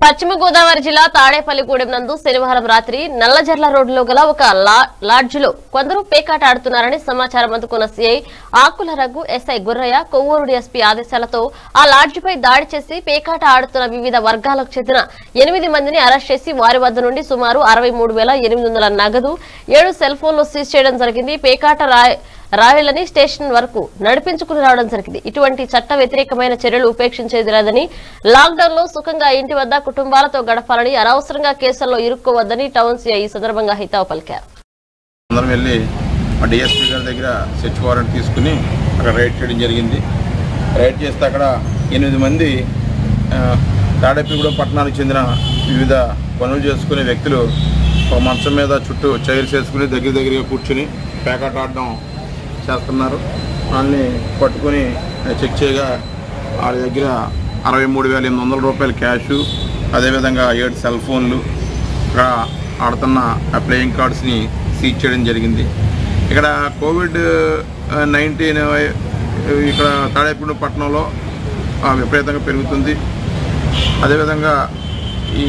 పశ్చిమ గోదావరి జిల్లా తాడేపల్లిగూడెం నందు శనివారం రాత్రి నల్లజర్ల రోడ్డులో గల ఒక లా- లాడ్జిలో కొందరు పేకాట ఆడుతున్నారని సమాచారం అందుకున్న CI Akula Raghu SI Gurrayya Kovvur DSP ఆదేశాలతో ఆ లాడ్జిపై దాడి చేసి పేకాట ఆడుతున్న వివిధ వర్గాలకు చెందిన ఎనిమిది మందిని అరెస్ట్ చేసి వారి వద్ద నుండి సుమారు అరవై మూడు వేల ఎనిమిది వందల నగదు ఏడు సెల్ ఫోన్లు సీజ్ చేయడం జరిగింది. పేకాట రాయ్ రాయలని స్టేషన్ వరకు నడిపించుకుని రావడం జరిగింది. ఇటువంటి చట్ట వ్యతిరేకమైన చర్యలు ఉపేక్షించేది లేదని లాక్డౌన్లో సుఖంగా ఇంటి వద్ద కుటుంబాలతో గడపాలని అనవసరంగా కేసుల్లో ఇరుక్కోవద్దని టౌన్ సీఐ ఈ సందర్భంగా హితావు పలికారు. అందరం వెళ్ళి మా డిఎస్పీ గారి దగ్గర సెర్చ్ వారెంట్ తీసుకుని అక్కడ రైడ్ చేయడం జరిగింది. రైడ్ చేస్తే అక్కడ ఎనిమిది మంది ఆ, పట్టణానికి చెందిన వివిధ పనులు చేసుకునే వ్యక్తులు ఒక మంచం మీద చుట్టూ చైర్స్ వేసుకుని దగ్గర దగ్గరగా కూర్చుని పేకాట ఆడడం చేస్తున్నారు. వాళ్ళని పట్టుకుని చెక్ చేయగా వాళ్ళ దగ్గర అరవై మూడు వేల ఎనిమిది వందల రూపాయలు క్యాషు అదేవిధంగా ఏడు సెల్ ఫోన్లు ఇక్కడ ఆడుతున్న ఆ ప్లేయింగ్ కార్డ్స్ని సీజ్ చేయడం జరిగింది. ఇక్కడ కోవిడ్ నైన్టీన్ ఇక్కడ తాడేపూడి పట్టణంలో ఆ, విపరీతంగా పెరుగుతుంది. అదేవిధంగా ఈ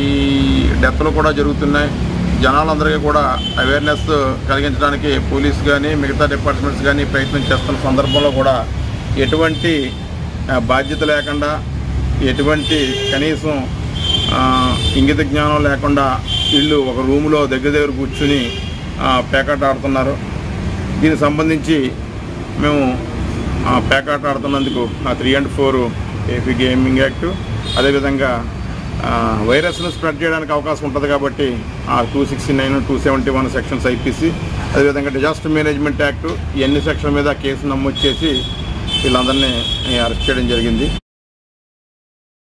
డెత్లు కూడా జరుగుతున్నాయి. జనాలందరికీ కూడా అవేర్నెస్ కలిగించడానికి పోలీస్ కానీ మిగతా డిపార్ట్మెంట్స్ కానీ ప్రయత్నం చేస్తున్న సందర్భంలో కూడా ఎటువంటి బాధ్యత లేకుండా ఎటువంటి కనీసం ఇంగిత జ్ఞానం లేకుండా వీళ్ళు ఒక రూములో దగ్గర దగ్గర కూర్చుని పేకాట ఆడుతున్నారు దీనికి సంబంధించి మేము పేకాట ఆడుతున్నందుకు ఆ three and four AP gaming act అదేవిధంగా వైరస్ను స్ప్రెడ్ చేయడానికి అవకాశం ఉంటుంది కాబట్టి ఆ two sixty nine two seventy one sections IPC అదేవిధంగా డిజాస్టర్ మేనేజ్మెంట్ యాక్ట్ ఇవన్నీ సెక్షన్ మీద కేసు నమోదు చేసి వీళ్ళందరినీ అరెస్ట్ చేయడం జరిగింది.